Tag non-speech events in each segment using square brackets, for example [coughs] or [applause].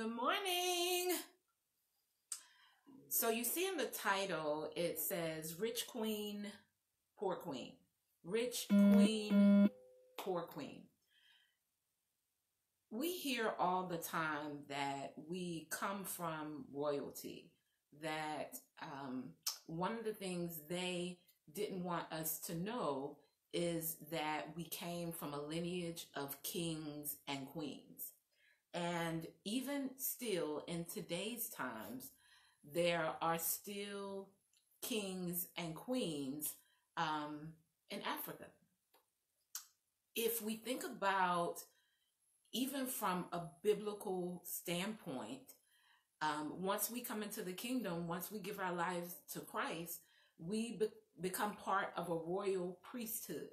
Good morning. So you see in the title, it says Rich Queen, Poor Queen. Rich Queen, Poor Queen. We hear all the time that we come from royalty, that um, one of the things they didn't want us to know is that we came from a lineage of kings and queens. And even still, in today's times, there are still kings and queens um, in Africa. If we think about, even from a biblical standpoint, um, once we come into the kingdom, once we give our lives to Christ, we be- become part of a royal priesthood.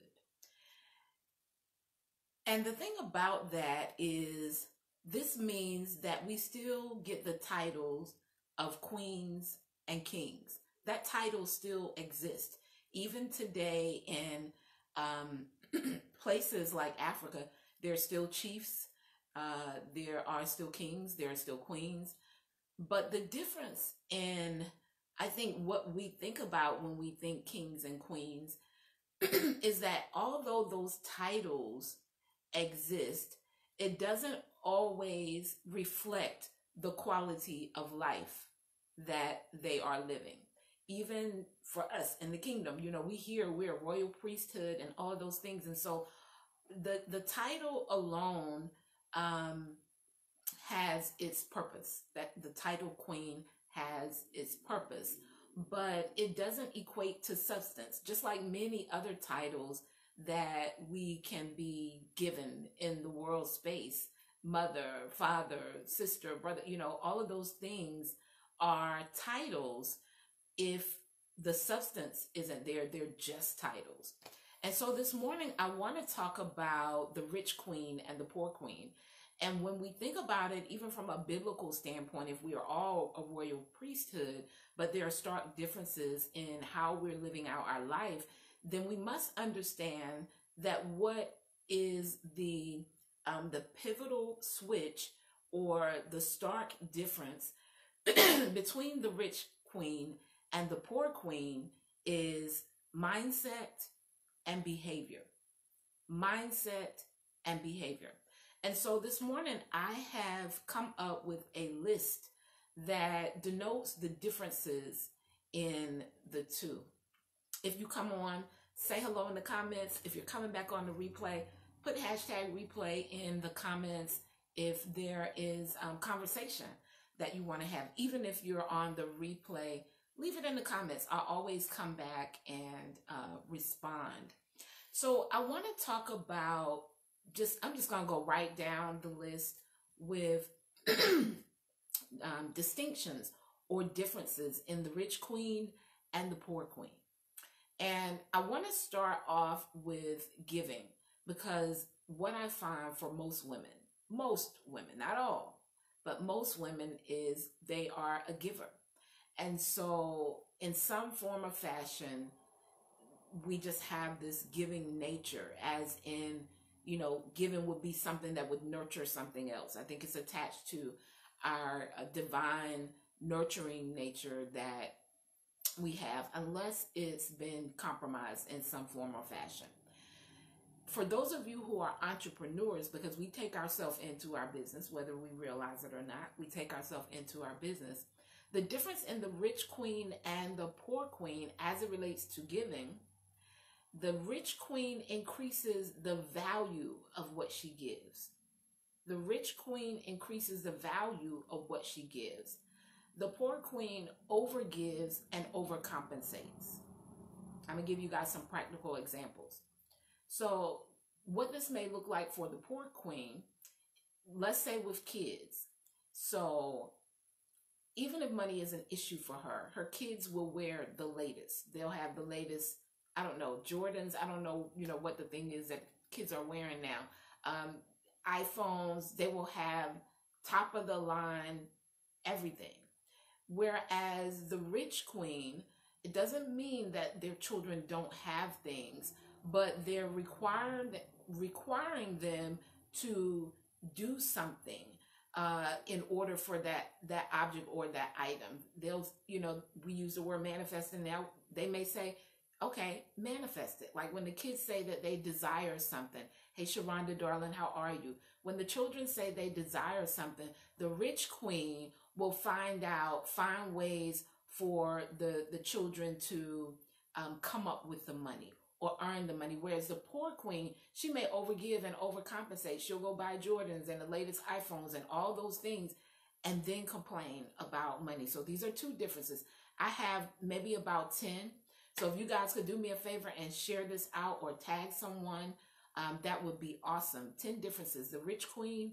And the thing about that is, this means that we still get the titles of queens and kings. That title still exists. Even today in um, [clears throat] places like Africa, there are still chiefs, uh, there are still kings, there are still queens. But the difference in, I think, what we think about when we think kings and queens [clears throat] is that although those titles exist, it doesn't always reflect the quality of life that they are living. Even for us in the kingdom, you know, we hear we're royal priesthood and all those things. And so the the title alone um has its purpose. That the title queen has its purpose, but it doesn't equate to substance. Just like many other titles that we can be given in the world space, mother, father, sister, brother, you know, all of those things are titles if the substance isn't there, they're just titles. And so this morning, I want to talk about the rich queen and the poor queen. And when we think about it, even from a biblical standpoint, if we are all a royal priesthood, but there are stark differences in how we're living out our life, then we must understand that what is the um, the pivotal switch or the stark difference [clears throat] between the rich queen and the poor queen is mindset and behavior. Mindset and behavior. And so this morning I have come up with a list that denotes the differences in the two. If you come on, say hello in the comments. If you're coming back on the replay, put hashtag replay in the comments if there is um, conversation that you want to have. Even if you're on the replay, leave it in the comments. I'll always come back and uh, respond. So I want to talk about just, I'm just going to go right down the list with [coughs] um, distinctions or differences in the rich queen and the poor queen. And I want to start off with giving because what I find for most women, most women, not all, but most women is they are a giver. And so in some form or fashion, we just have this giving nature as in, you know, giving would be something that would nurture something else. I think it's attached to our uh, divine nurturing nature that we have unless it's been compromised in some form or fashion for those of you who are entrepreneurs, because we take ourselves into our business, whether we realize it or not, we take ourselves into our business. The difference in the rich queen and the poor queen as it relates to giving, the rich queen increases the value of what she gives. The rich queen increases the value of what she gives. The poor queen overgives and overcompensates. I'm going to give you guys some practical examples. So, what this may look like for the poor queen, let's say with kids. So, even if money is an issue for her, her kids will wear the latest. They'll have the latest, I don't know, Jordans. I don't know, you know, what the thing is that kids are wearing now. Um, iPhones, they will have top of the line everything. Whereas the rich queen, it doesn't mean that their children don't have things, but they're requiring requiring them to do something uh, in order for that that object or that item. They'll, you know, we use the word manifest, and now they may say, okay, manifest it. Like when the kids say that they desire something. Hey, Sharonda, darling, how are you? When the children say they desire something, the rich queen will find out, find ways for the the children to um, come up with the money or earn the money. Whereas the poor queen, she may overgive and overcompensate. She'll go buy Jordans and the latest iPhones and all those things and then complain about money. So these are two differences. I have maybe about 10. So if you guys could do me a favor and share this out or tag someone, um, that would be awesome. 10 differences the rich queen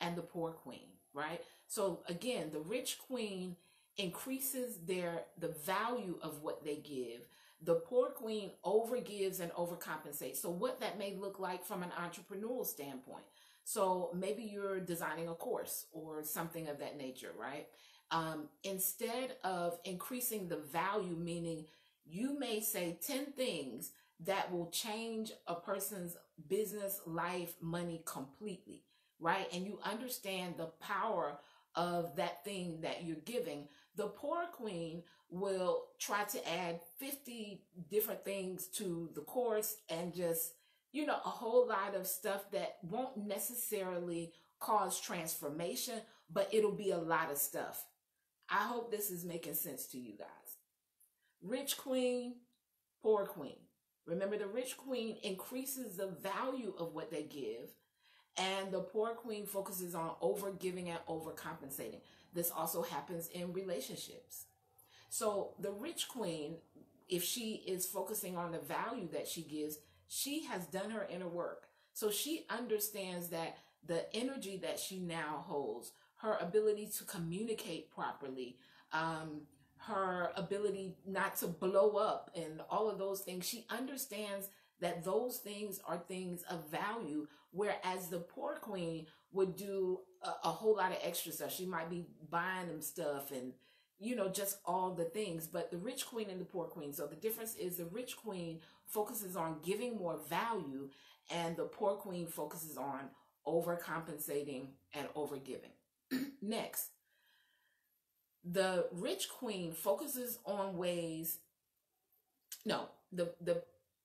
and the poor queen, right? So again, the rich queen increases their the value of what they give the poor queen overgives and overcompensates. So, what that may look like from an entrepreneurial standpoint. So, maybe you're designing a course or something of that nature, right? Um, instead of increasing the value, meaning you may say 10 things that will change a person's business, life, money completely, right? And you understand the power of that thing that you're giving. The poor queen will try to add 50 different things to the course and just, you know, a whole lot of stuff that won't necessarily cause transformation, but it'll be a lot of stuff. I hope this is making sense to you guys. Rich queen, poor queen. Remember, the rich queen increases the value of what they give, and the poor queen focuses on over giving and overcompensating. This also happens in relationships. So the rich queen, if she is focusing on the value that she gives, she has done her inner work. So she understands that the energy that she now holds, her ability to communicate properly, um, her ability not to blow up, and all of those things, she understands that those things are things of value. Whereas the poor queen would do a, a whole lot of extra stuff. She might be buying them stuff and you know, just all the things. But the rich queen and the poor queen. So the difference is the rich queen focuses on giving more value, and the poor queen focuses on overcompensating and overgiving. [clears throat] Next, the rich queen focuses on ways. No, the the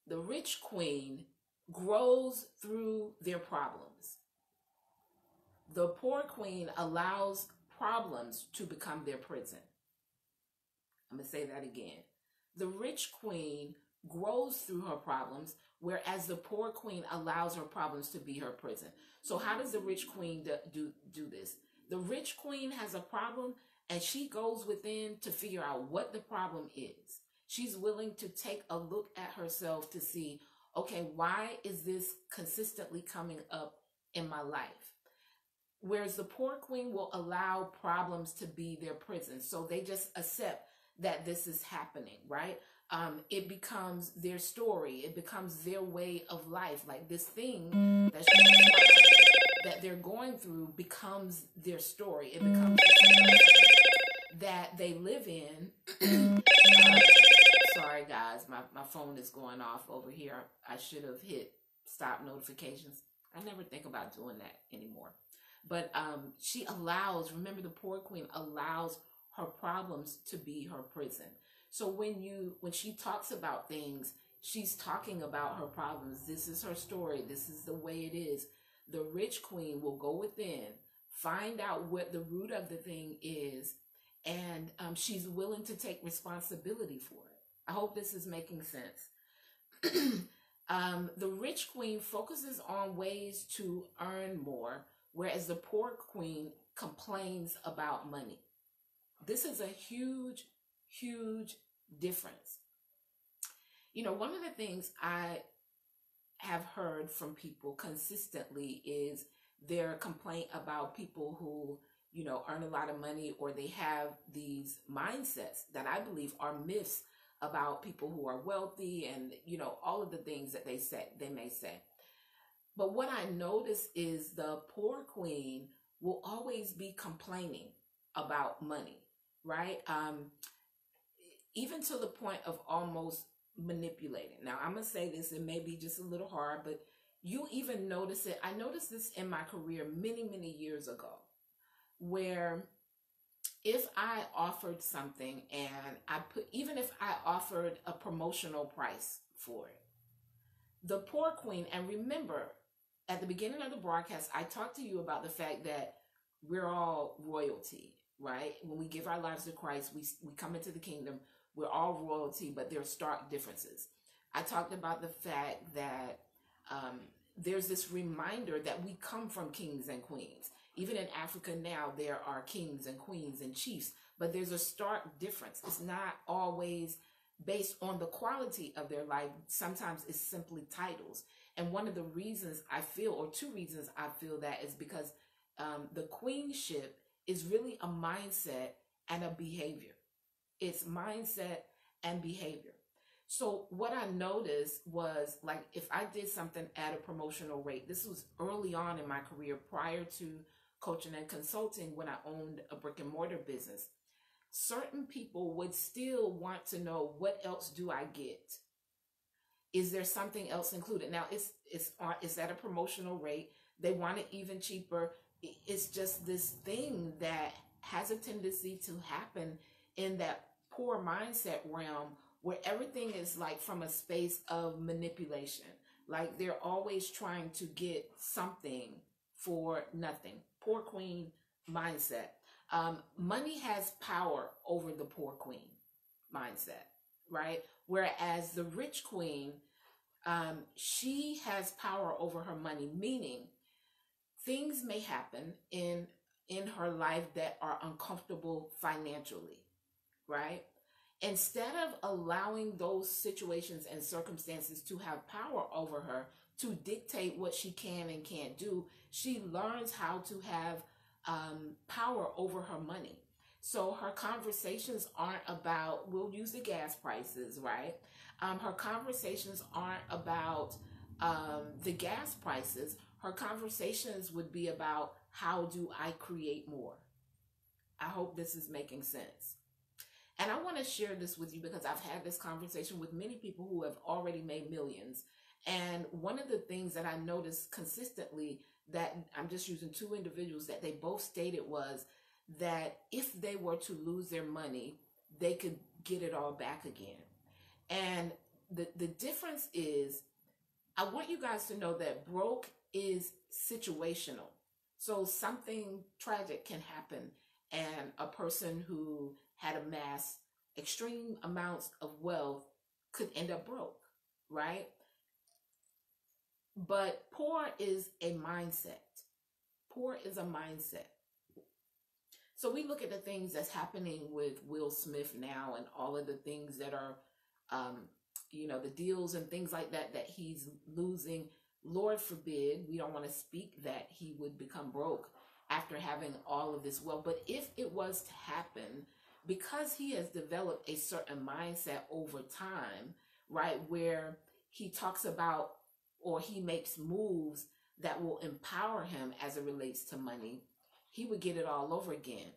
the rich queen grows through their problems. The poor queen allows problems to become their prison. I'm going to say that again. The rich queen grows through her problems, whereas the poor queen allows her problems to be her prison. So, how does the rich queen do, do, do this? The rich queen has a problem and she goes within to figure out what the problem is. She's willing to take a look at herself to see, okay, why is this consistently coming up in my life? Whereas the poor queen will allow problems to be their prison. So they just accept that this is happening, right? Um, it becomes their story. It becomes their way of life. Like this thing that's that they're going through becomes their story. It becomes that they live in. uh, [clears throat] sorry, guys, my, my phone is going off over here. I should have hit stop notifications. I never think about doing that anymore. But um, she allows, remember, the poor queen allows her problems to be her prison. So when you when she talks about things, she's talking about her problems. This is her story. This is the way it is. The rich queen will go within, find out what the root of the thing is, and um, she's willing to take responsibility for it. I hope this is making sense. [clears throat] um, the rich queen focuses on ways to earn more, whereas the poor queen complains about money. This is a huge, huge difference. You know, one of the things I have heard from people consistently is their complaint about people who, you know, earn a lot of money or they have these mindsets that I believe are myths about people who are wealthy and, you know, all of the things that they say, they may say. But what I notice is the poor queen will always be complaining about money right? Um, even to the point of almost manipulating. Now, I'm going to say this, it may be just a little hard, but you even notice it. I noticed this in my career many, many years ago. Where if I offered something and I put, even if I offered a promotional price for it, the poor queen, and remember, at the beginning of the broadcast, I talked to you about the fact that we're all royalty, right? When we give our lives to Christ, we, we come into the kingdom, we're all royalty, but there are stark differences. I talked about the fact that um, there's this reminder that we come from kings and queens. Even in Africa now, there are kings and queens and chiefs, but there's a stark difference. It's not always based on the quality of their life. Sometimes it's simply titles. And one of the reasons I feel, or two reasons I feel that is because um, the queenship is really a mindset and a behavior. It's mindset and behavior. So what I noticed was like if I did something at a promotional rate, this was early on in my career prior to coaching and consulting when I owned a brick and mortar business. Certain people would still want to know what else do I get? Is there something else included? Now it's it's uh, it's at a promotional rate. They want it even cheaper. It's just this thing that has a tendency to happen in that poor mindset realm where everything is like from a space of manipulation. Like they're always trying to get something for nothing. Poor queen mindset. Um, money has power over the poor queen mindset, right? Whereas the rich queen, um, she has power over her money, meaning things may happen in in her life that are uncomfortable financially, right? Instead of allowing those situations and circumstances to have power over her, to dictate what she can and can't do, she learns how to have um, power over her money. So her conversations aren't about, we'll use the gas prices, right? Um, her conversations aren't about um, the gas prices. Her conversations would be about how do I create more? I hope this is making sense. And I want to share this with you because I've had this conversation with many people who have already made millions and one of the things that I noticed consistently that I'm just using two individuals that they both stated was that if they were to lose their money, they could get it all back again. And the, the difference is, I want you guys to know that broke is situational. So something tragic can happen, and a person who had amassed extreme amounts of wealth could end up broke, right? But poor is a mindset. Poor is a mindset. So we look at the things that's happening with Will Smith now and all of the things that are, um, you know, the deals and things like that that he's losing. Lord forbid, we don't want to speak that he would become broke after having all of this wealth. But if it was to happen, because he has developed a certain mindset over time, right, where he talks about or he makes moves that will empower him as it relates to money, he would get it all over again.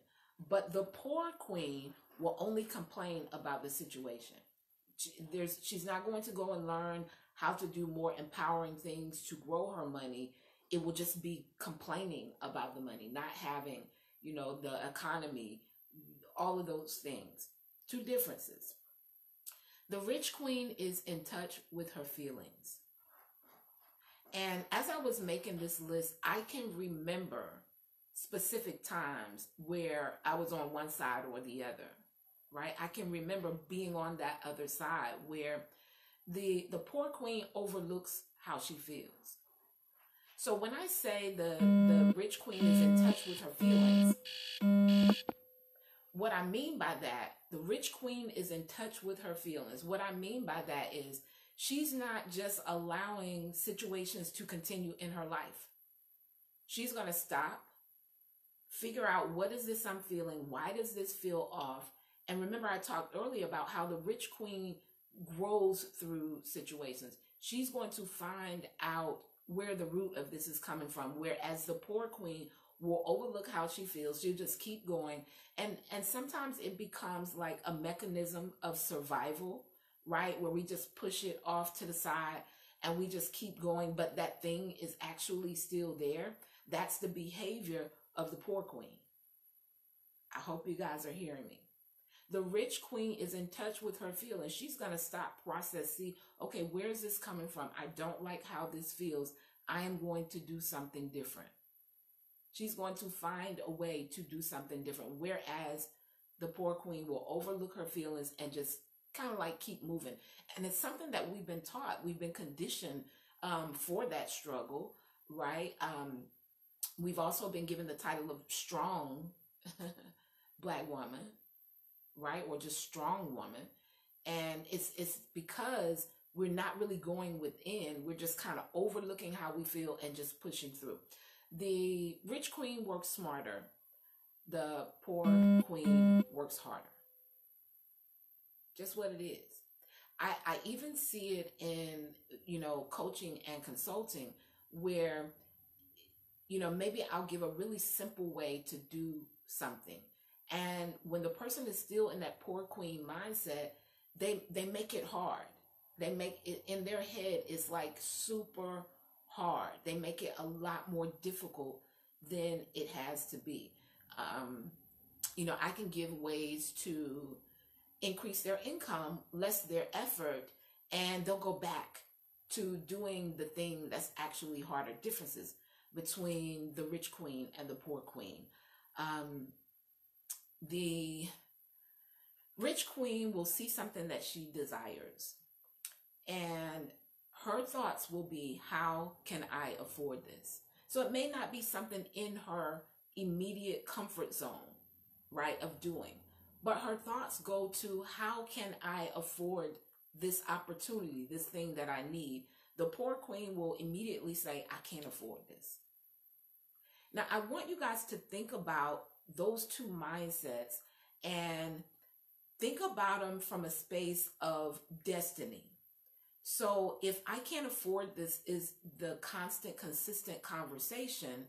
But the poor queen will only complain about the situation. She, there's, she's not going to go and learn how to do more empowering things to grow her money. It will just be complaining about the money, not having, you know, the economy, all of those things. Two differences. The rich queen is in touch with her feelings. And as I was making this list, I can remember specific times where I was on one side or the other, right? I can remember being on that other side where the the poor queen overlooks how she feels. So when I say the the rich queen is in touch with her feelings, what I mean by that, the rich queen is in touch with her feelings. What I mean by that is she's not just allowing situations to continue in her life. She's going to stop, figure out what is this I'm feeling? Why does this feel off? And remember, I talked earlier about how the rich queen grows through situations. She's going to find out where the root of this is coming from. Whereas the poor queen will overlook how she feels. She'll just keep going. And, and sometimes it becomes like a mechanism of survival right? Where we just push it off to the side and we just keep going, but that thing is actually still there. That's the behavior of the poor queen, I hope you guys are hearing me. The rich queen is in touch with her feelings. She's going to stop, process, see, okay, where's this coming from? I don't like how this feels. I am going to do something different. She's going to find a way to do something different. Whereas the poor queen will overlook her feelings and just kind of like keep moving. And it's something that we've been taught. We've been conditioned um, for that struggle, right? Um, we've also been given the title of strong [laughs] black woman, right? Or just strong woman. And it's it's because we're not really going within. We're just kind of overlooking how we feel and just pushing through. The rich queen works smarter. The poor queen works harder. Just what it is. I, I even see it in, you know, coaching and consulting where, you know, maybe I'll give a really simple way to do something. And when the person is still in that poor queen mindset, they they make it hard. They make it in their head it's like super hard. They make it a lot more difficult than it has to be. Um, you know, I can give ways to increase their income, less their effort, and they'll go back to doing the thing that's actually harder. Differences between the rich queen and the poor queen. Um, the rich queen will see something that she desires, and her thoughts will be, How can I afford this? So it may not be something in her immediate comfort zone, right, of doing but her thoughts go to how can I afford this opportunity, this thing that I need? The poor queen will immediately say, I can't afford this. Now, I want you guys to think about those two mindsets and think about them from a space of destiny. So, if I can't afford this, is the constant, consistent conversation,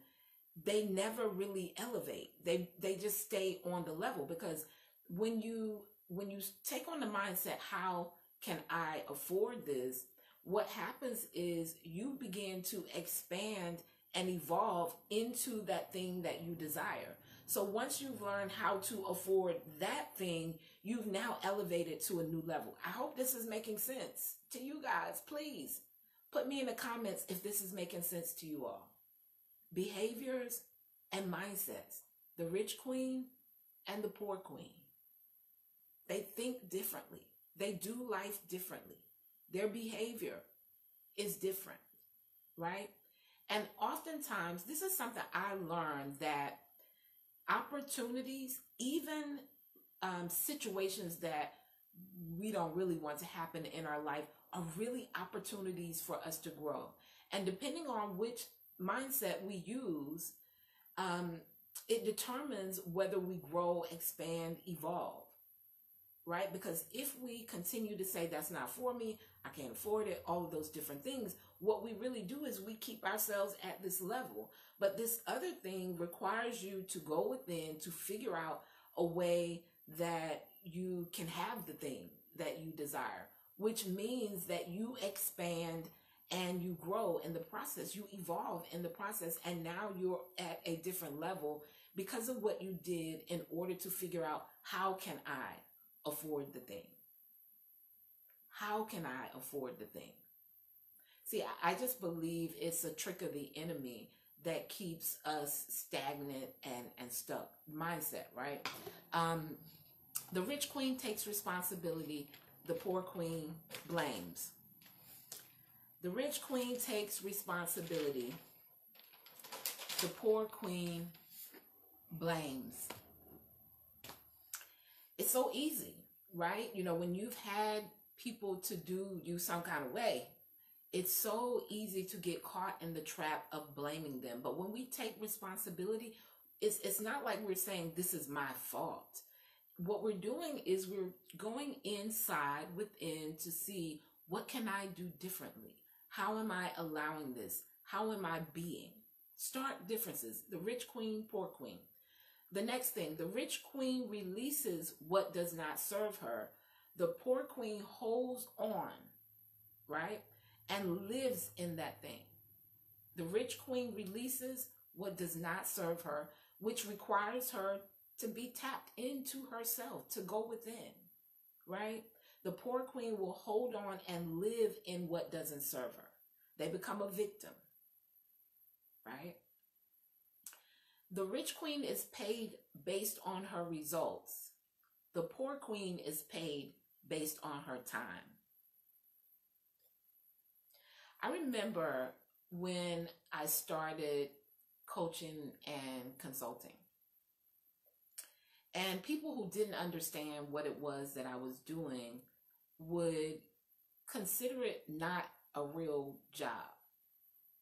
they never really elevate. They they just stay on the level because when you when you take on the mindset how can i afford this? What happens is you begin to expand and evolve into that thing that you desire. So once you've learned how to afford that thing you've now elevated to a new level. I hope this is making sense to you guys. Please put me in the comments if this is making sense to you all. Behaviors and mindsets the rich queen and the poor queen they think differently. They do life differently. Their behavior is different, right? And oftentimes, this is something I learned that opportunities, even um, situations that we don't really want to happen in our life, are really opportunities for us to grow. And depending on which mindset we use, um, it determines whether we grow, expand, evolve right? Because if we continue to say that's not for me, I can't afford it, all of those different things, what we really do is we keep ourselves at this level. But this other thing requires you to go within to figure out a way that you can have the thing that you desire, which means that you expand and you grow in the process, you evolve in the process, and now you're at a different level because of what you did in order to figure out how can I afford the thing? How can I afford the thing? See, I just believe it's a trick of the enemy that keeps us stagnant and, and stuck. Mindset, right? Um, the rich queen takes responsibility, the poor queen blames. The rich queen takes responsibility, the poor queen blames it's so easy, right? You know, when you've had people to do you some kind of way, it's so easy to get caught in the trap of blaming them. But when we take responsibility, it's it's not like we're saying this is my fault. What we're doing is we're going inside within to see what can I do differently? How am I allowing this? How am I being? Start differences. The rich queen, poor queen. The next thing, the rich queen releases what does not serve her. The poor queen holds on, right? And lives in that thing. The rich queen releases what does not serve her, which requires her to be tapped into herself, to go within, right? The poor queen will hold on and live in what doesn't serve her. They become a victim, right? The rich queen is paid based on her results. The poor queen is paid based on her time. I remember when I started coaching and consulting. And people who didn't understand what it was that I was doing would consider it not a real job.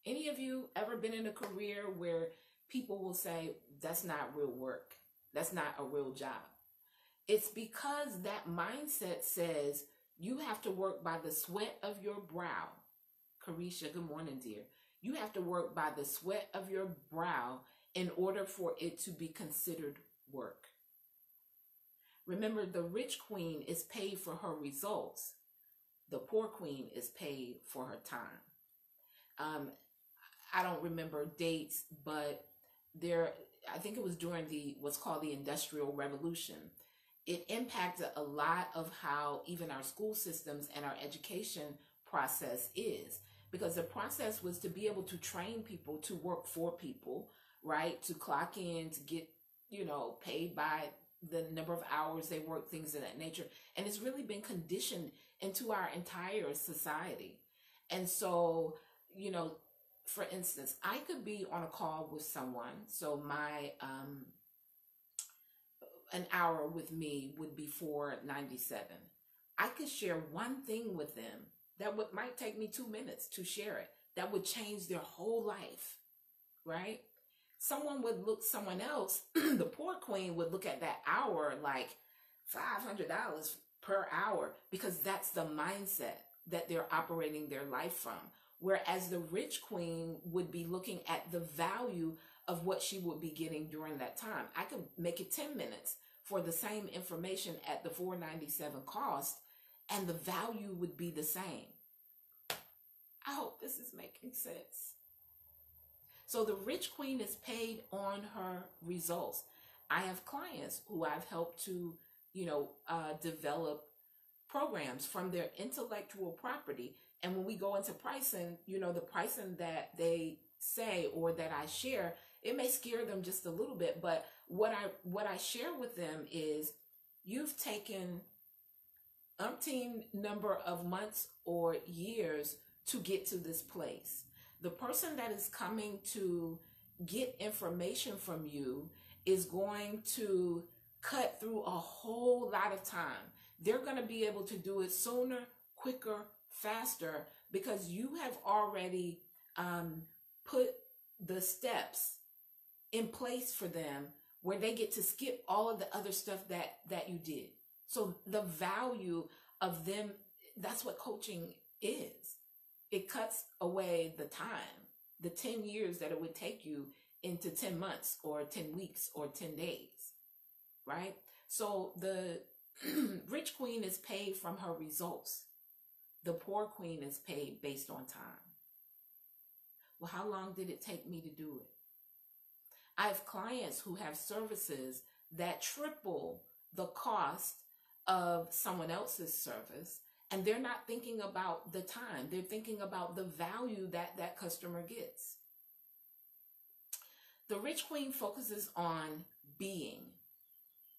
Any of you ever been in a career where people will say, that's not real work? That's not a real job. It's because that mindset says you have to work by the sweat of your brow. Carisha, good morning, dear. You have to work by the sweat of your brow in order for it to be considered work. Remember, the rich queen is paid for her results. The poor queen is paid for her time. Um, I don't remember dates, but there, I think it was during the what's called the Industrial Revolution. It impacted a lot of how even our school systems and our education process is because the process was to be able to train people to work for people, right? To clock in, to get, you know, paid by the number of hours they work, things of that nature. And it's really been conditioned into our entire society. And so, you know, for instance, I could be on a call with someone. So my um an hour with me would be 497. I could share one thing with them that would might take me two minutes to share it. That would change their whole life, right? Someone would look, someone else, [clears throat] the poor queen would look at that hour like $500 per hour because that's the mindset that they're operating their life from. Whereas the rich queen would be looking at the value of what she would be getting during that time. I could make it 10 minutes for the same information at the 497 cost and the value would be the same. I hope this is making sense. So the rich queen is paid on her results. I have clients who I've helped to, you know, uh, develop programs from their intellectual property. And when we go into pricing, you know, the pricing that they say or that I share, it may scare them just a little bit. But what I what I share with them is you've taken umpteen number of months or years to get to this place. The person that is coming to get information from you is going to cut through a whole lot of time. They're going to be able to do it sooner, quicker, faster because you have already um, put the steps in place for them where they get to skip all of the other stuff that that you did. So the value of them that's what coaching is it cuts away the time, the 10 years that it would take you into 10 months or 10 weeks or 10 days, right? So the [clears throat] rich queen is paid from her results. The poor queen is paid based on time. Well, how long did it take me to do it? I have clients who have services that triple the cost of someone else's service and they're not thinking about the time they're thinking about the value that that customer gets the rich queen focuses on being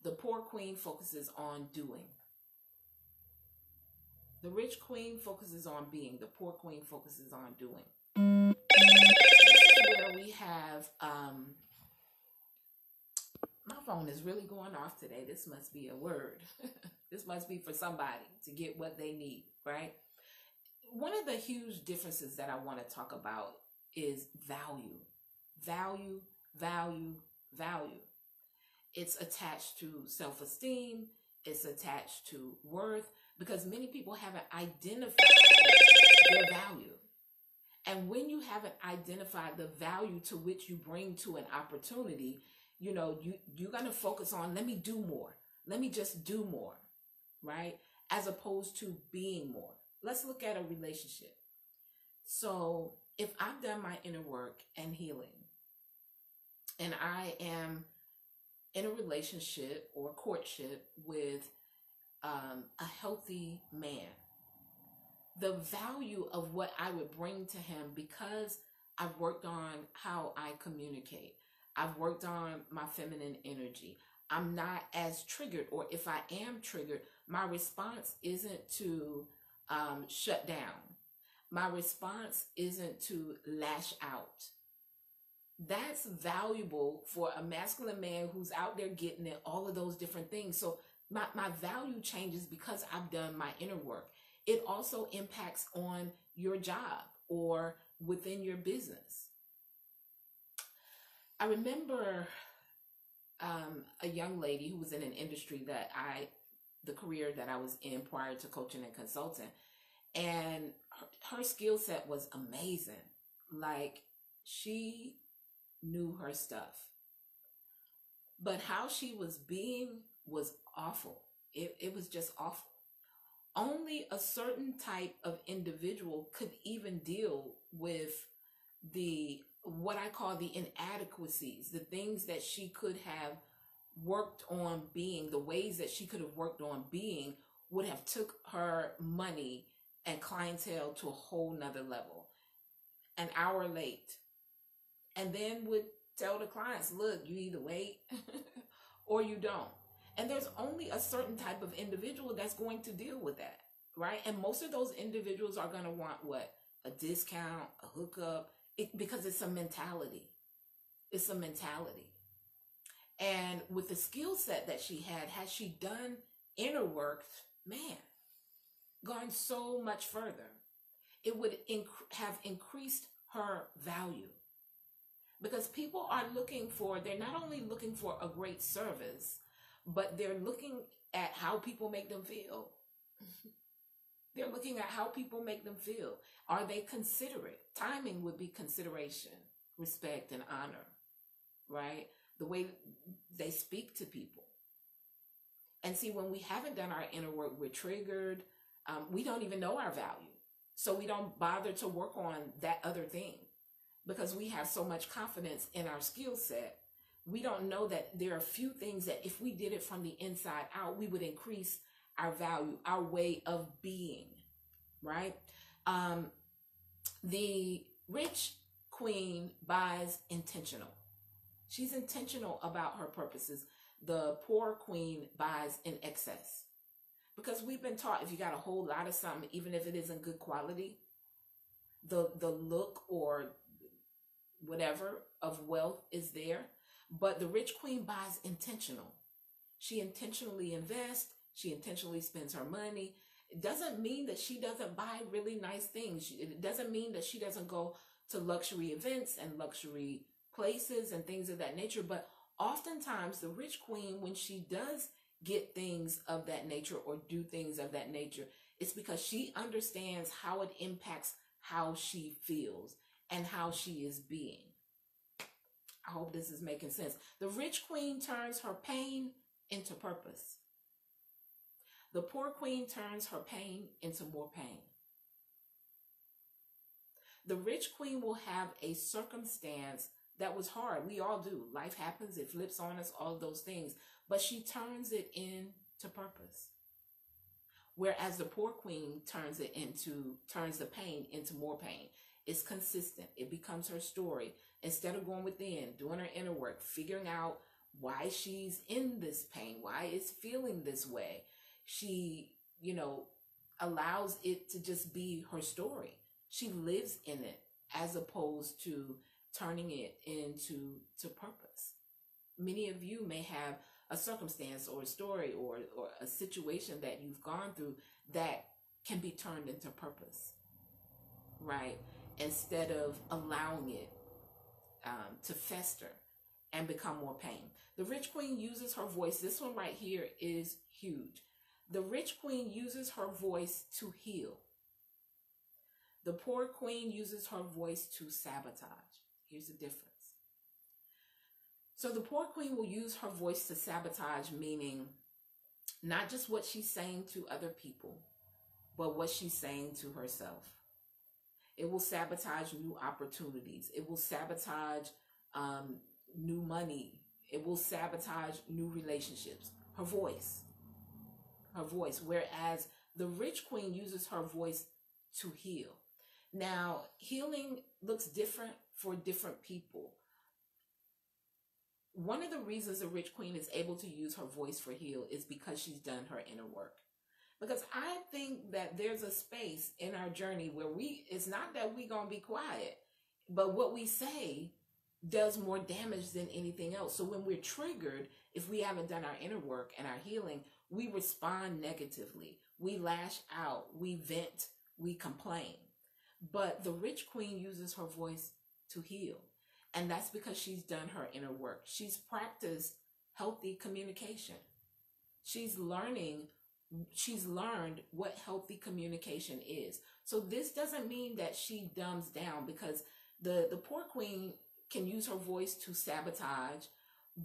the poor queen focuses on doing the rich queen focuses on being the poor queen focuses on doing where we have um my phone is really going off today this must be a word [laughs] This must be for somebody to get what they need, right? One of the huge differences that I want to talk about is value. Value, value, value. It's attached to self esteem, it's attached to worth, because many people haven't identified their value. And when you haven't identified the value to which you bring to an opportunity, you know, you, you're going to focus on, let me do more. Let me just do more right? As opposed to being more. Let's look at a relationship. So if I've done my inner work and healing, and I am in a relationship or courtship with um, a healthy man. The value of what I would bring to him because I've worked on how I communicate. I've worked on my feminine energy. I'm not as triggered, or if I am triggered, my response isn't to um, shut down. My response isn't to lash out. That's valuable for a masculine man who's out there getting it, all of those different things. So my, my value changes because I've done my inner work. It also impacts on your job or within your business. I remember um, a young lady who was in an industry that I, the career that I was in prior to coaching and consulting, and her, her skill set was amazing. Like she knew her stuff, but how she was being was awful. It, it was just awful. Only a certain type of individual could even deal with the what I call the inadequacies, the things that she could have worked on being, the ways that she could have worked on being would have took her money and clientele to a whole nother level. An hour late. And then would tell the clients, look, you either wait [laughs] or you don't. And there's only a certain type of individual that's going to deal with that, right? And most of those individuals are going to want what? A discount, a hookup, it, because it's a mentality. It's a mentality. And with the skill set that she had, had she done inner work, man, gone so much further, it would inc- have increased her value. Because people are looking for, they're not only looking for a great service, but they're looking at how people make them feel. [laughs] they're looking at how people make them feel. Are they considerate? Timing would be consideration, respect, and honor, right? The way they speak to people. And see, when we haven't done our inner work, we're triggered. Um, we don't even know our value. So we don't bother to work on that other thing because we have so much confidence in our skill set we don't know that there are a few things that if we did it from the inside out, we would increase our value, our way of being, right? Um, the rich queen buys intentional. She's intentional about her purposes. The poor queen buys in excess. Because we've been taught if you got a whole lot of something, even if it isn't good quality, the the look or whatever of wealth is there but the rich queen buys intentional. She intentionally invests, she intentionally spends her money. It doesn't mean that she doesn't buy really nice things. It doesn't mean that she doesn't go to luxury events and luxury places and things of that nature. But oftentimes, the rich queen, when she does get things of that nature or do things of that nature, it's because she understands how it impacts how she feels and how she is being. I hope this is making sense. The rich queen turns her pain into purpose. The poor queen turns her pain into more pain. The rich queen will have a circumstance that was hard. We all do. Life happens, it flips on us, all those things. But she turns it into purpose. Whereas the poor queen turns it into, turns the pain into more pain. It's consistent. It becomes her story instead of going within, doing her inner work, figuring out why she's in this pain, why it's feeling this way, she, you know, allows it to just be her story. She lives in it as opposed to turning it into to purpose. Many of you may have a circumstance or a story or, or a situation that you've gone through that can be turned into purpose, right? Instead of allowing it um, to fester and become more pain. The rich queen uses her voice. This one right here is huge. The rich queen uses her voice to heal. The poor queen uses her voice to sabotage. Here's the difference. So the poor queen will use her voice to sabotage, meaning not just what she's saying to other people, but what she's saying to herself. It will sabotage new opportunities. It will sabotage um, new money It will sabotage new relationships. Her voice. Her voice. Whereas the rich queen uses her voice to heal. Now, healing looks different for different people. One of the reasons the rich queen is able to use her voice for heal is because she's done her inner work. Because I think that there's a space in our journey where we, it's not that we're going to be quiet, but what we say does more damage than anything else. So when we're triggered, if we haven't done our inner work and our healing, we respond negatively. We lash out, we vent, we complain. But the rich queen uses her voice to heal. And that's because she's done her inner work. She's practiced healthy communication. She's learning, she's learned what healthy communication is. So this doesn't mean that she dumbs down because the, the poor queen can use her voice to sabotage,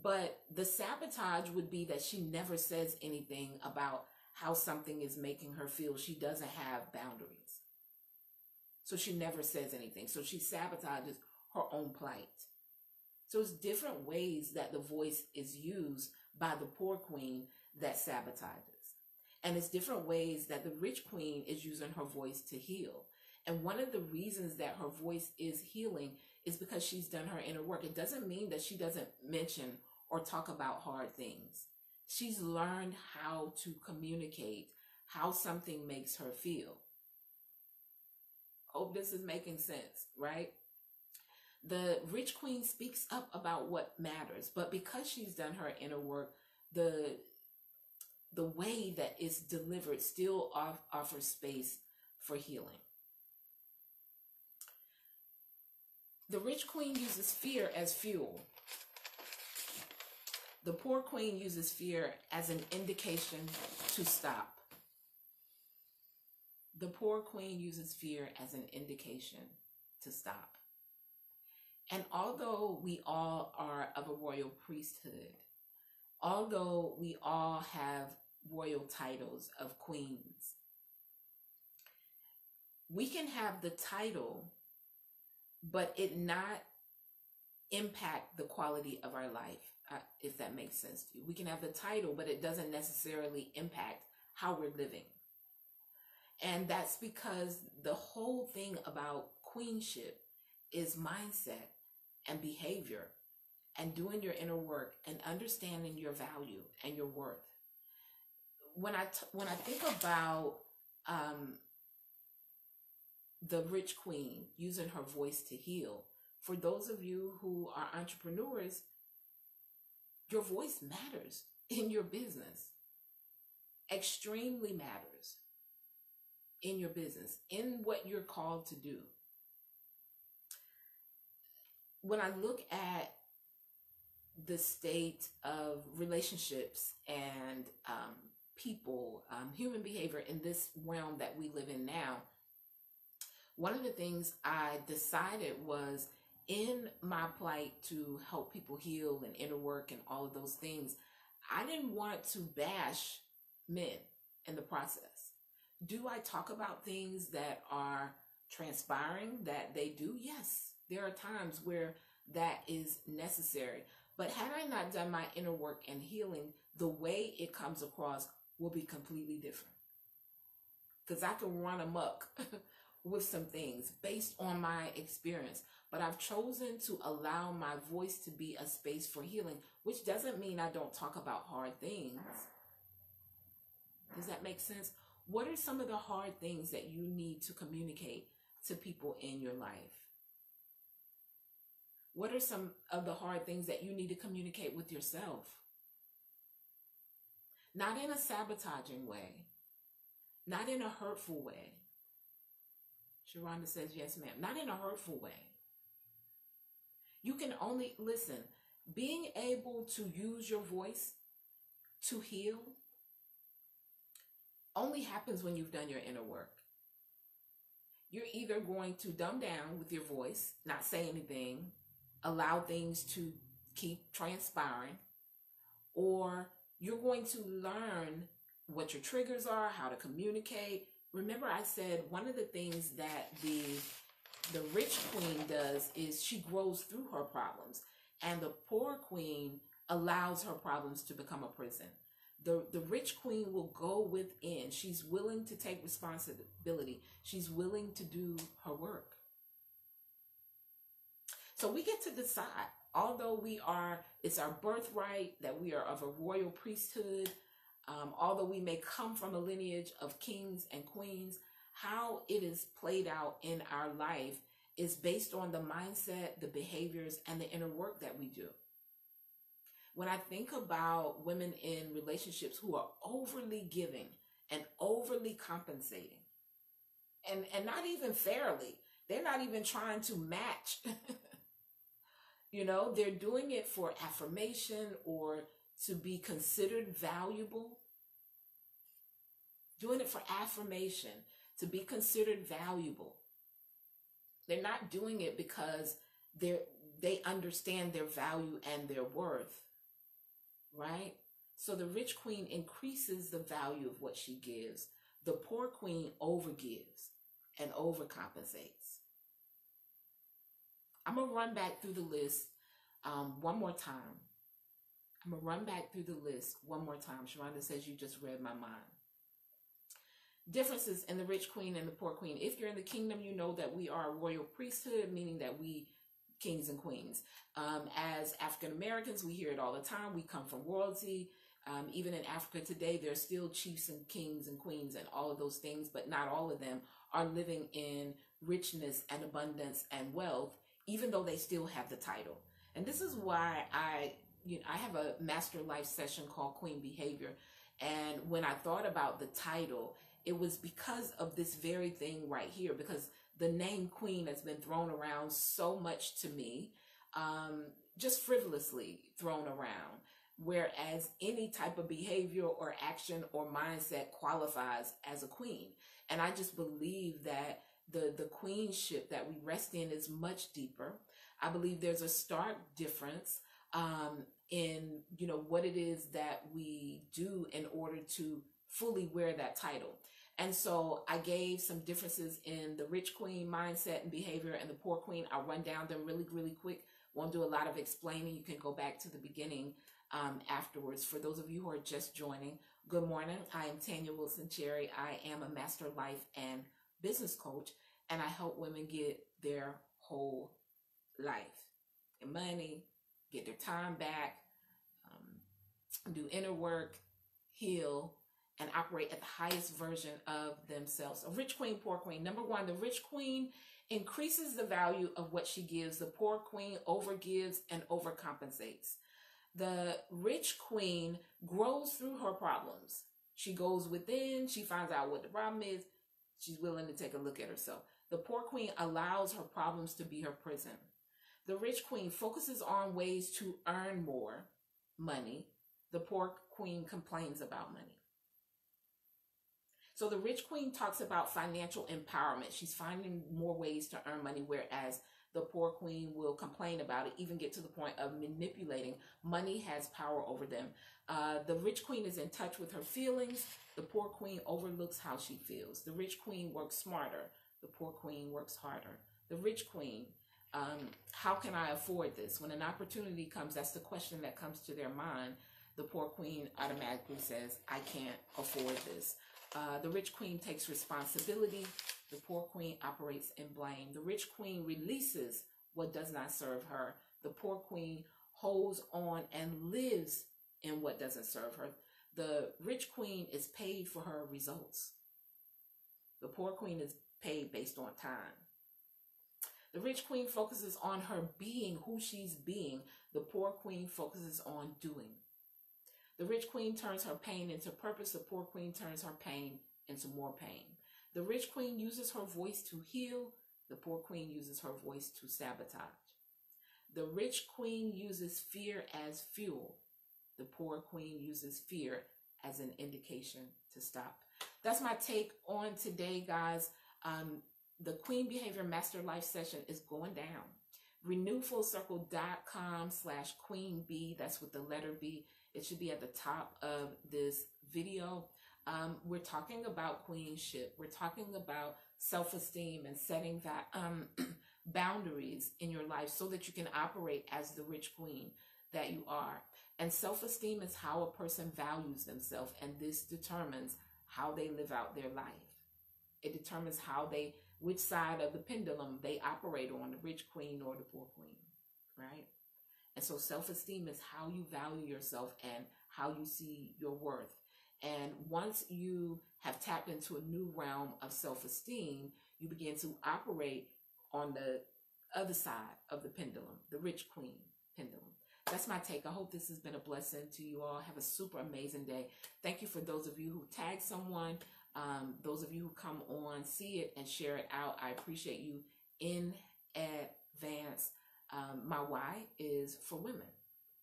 but the sabotage would be that she never says anything about how something is making her feel. She doesn't have boundaries. So she never says anything. So she sabotages her own plight. So it's different ways that the voice is used by the poor queen that sabotages. And it's different ways that the rich queen is using her voice to heal. And one of the reasons that her voice is healing is because she's done her inner work. It doesn't mean that she doesn't mention or talk about hard things. She's learned how to communicate how something makes her feel. Hope this is making sense, right? The rich queen speaks up about what matters, but because she's done her inner work, the the way that it's delivered still off, offers space for healing. The rich queen uses fear as fuel. The poor queen uses fear as an indication to stop. The poor queen uses fear as an indication to stop. And although we all are of a royal priesthood, although we all have royal titles of queens, we can have the title, but it not impact the quality of our life, uh, if that makes sense to you. We can have the title, but it doesn't necessarily impact how we're living. And that's because the whole thing about queenship is mindset and behavior and doing your inner work and understanding your value and your worth. When I t- when I think about um, the rich queen using her voice to heal, for those of you who are entrepreneurs, your voice matters in your business. Extremely matters in your business, in what you're called to do. When I look at the state of relationships and um, people, um, human behavior in this realm that we live in now, one of the things I decided was in my plight to help people heal and inner work and all of those things, I didn't want to bash men in the process. Do I talk about things that are transpiring that they do? Yes, there are times where that is necessary. But had I not done my inner work and healing, the way it comes across will be completely different. Because I can run amok [laughs] with some things based on my experience. But I've chosen to allow my voice to be a space for healing, which doesn't mean I don't talk about hard things. Does that make sense? What are some of the hard things that you need to communicate to people in your life? What are some of the hard things that you need to communicate with yourself? Not in a sabotaging way, not in a hurtful way. Sharonda says, yes, ma'am. Not in a hurtful way. You can only listen. Being able to use your voice to heal only happens when you've done your inner work. You're either going to dumb down with your voice, not say anything, allow things to keep transpiring, or you're going to learn what your triggers are, how to communicate. Remember, I said one of the things that the the rich queen does is she grows through her problems, and the poor queen allows her problems to become a prison. The, the rich queen will go within. She's willing to take responsibility. She's willing to do her work. So we get to decide, although we are, it's our birthright that we are of a royal priesthood, um, although we may come from a lineage of kings and queens, how it is played out in our life is based on the mindset, the behaviors, and the inner work that we do. When I think about women in relationships who are overly giving and overly compensating, and, and not even fairly, they're not even trying to match. [laughs] you know, they're doing it for affirmation or to be considered valuable. Doing it for affirmation, to be considered valuable. They're not doing it because they they understand their value and their worth. Right? So the rich queen increases the value of what she gives. The poor queen overgives and overcompensates. I'm going to run back through the list um, one more time. I'm going to run back through the list one more time. Sharonda says you just read my mind differences in the rich queen and the poor queen. If you're in the kingdom, you know that we are a royal priesthood, meaning that we kings and queens. Um, as African Americans, we hear it all the time. We come from royalty. Um, even in Africa today, there's still chiefs and kings and queens and all of those things, but not all of them are living in richness and abundance and wealth, even though they still have the title. And this is why I, you know, I have a master life session called Queen Behavior. And when I thought about the title, it was because of this very thing right here, because the name queen has been thrown around so much to me, um, just frivolously thrown around. Whereas any type of behavior or action or mindset qualifies as a queen. And I just believe that the, the queenship that we rest in is much deeper. I believe there's a stark difference um, in you know what it is that we do in order to fully wear that title. And so I gave some differences in the rich queen mindset and behavior and the poor queen. I'll run down them really, really quick. Won't do a lot of explaining. You can go back to the beginning um, afterwards. For those of you who are just joining, good morning. I am Tanya Wilson Cherry. I am a master life and business coach, and I help women get their whole life, their money, get their time back, um, do inner work, heal, and operate at the highest version of themselves. A rich queen, poor queen. Number one, the rich queen increases the value of what she gives. The poor queen overgives and overcompensates. The rich queen grows through her problems. She goes within, she finds out what the problem is, she's willing to take a look at herself. The poor queen allows her problems to be her prison. The rich queen focuses on ways to earn more money. The poor queen complains about money. So the rich queen talks about financial empowerment. She's finding more ways to earn money, whereas the poor queen will complain about it, even get to the point of manipulating. Money has power over them. Uh, the rich queen is in touch with her feelings. The poor queen overlooks how she feels. The rich queen works smarter. The poor queen works harder. The rich queen, um, how can I afford this? When an opportunity comes, that's the question that comes to their mind. The poor queen automatically says, I can't afford this. Uh, the rich queen takes responsibility. The poor queen operates in blame. The rich queen releases what does not serve her. The poor queen holds on and lives in what doesn't serve her. The rich queen is paid for her results. The poor queen is paid based on time. The rich queen focuses on her being, who she's being. The poor queen focuses on doing. The rich queen turns her pain into purpose. The poor queen turns her pain into more pain. The rich queen uses her voice to heal. The poor queen uses her voice to sabotage. The rich queen uses fear as fuel. The poor queen uses fear as an indication to stop. That's my take on today, guys. Um, the Queen Behavior Master Life session is going down. RenewFullCircle.com slash Queen B. That's with the letter B. It should be at the top of this video. Um, we're talking about queenship. We're talking about self-esteem and setting that um, [clears throat] boundaries in your life so that you can operate as the rich queen that you are. And self esteem is how a person values themselves, and this determines how they live out their life. It determines how they, which side of the pendulum they operate on, the rich queen or the poor queen, right? And so self esteem is how you value yourself and how you see your worth. And once you have tapped into a new realm of self esteem, you begin to operate on the other side of the pendulum, the rich queen pendulum. That's my take. I hope this has been a blessing to you all. Have a super amazing day. Thank you for those of you who tag someone, um, those of you who come on, see it and share it out. I appreciate you in advance. Um, my why is for women,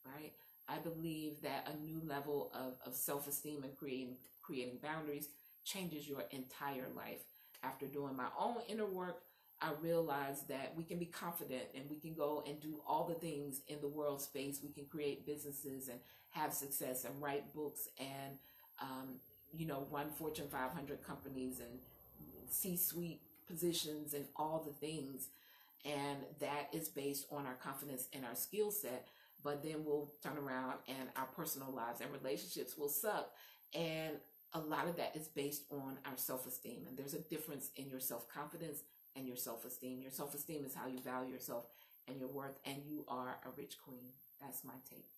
right? I believe that a new level of, of self esteem and creating creating boundaries changes your entire life. After doing my own inner work, I realized that we can be confident and we can go and do all the things in the world space. We can create businesses and have success and write books and, um, you know, run Fortune 500 companies and C suite positions and all the things. And that is based on our confidence and our skill set. But then we'll turn around and our personal lives and relationships will suck. And a lot of that is based on our self esteem. And there's a difference in your self confidence and your self esteem. Your self esteem is how you value yourself and your worth, and you are a rich queen. That's my take.